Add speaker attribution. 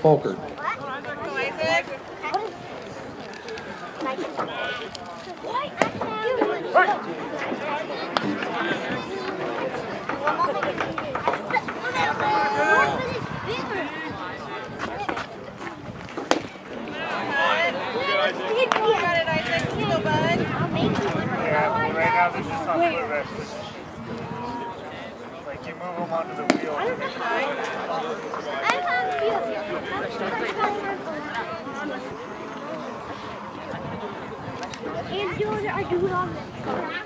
Speaker 1: Folker.
Speaker 2: Go, Isaac. You got it, Isaac. Let's go, bud.
Speaker 3: Yeah, well, right now they're just on foot rest. Like you move them onto the wheel.
Speaker 4: And do it, I do it on the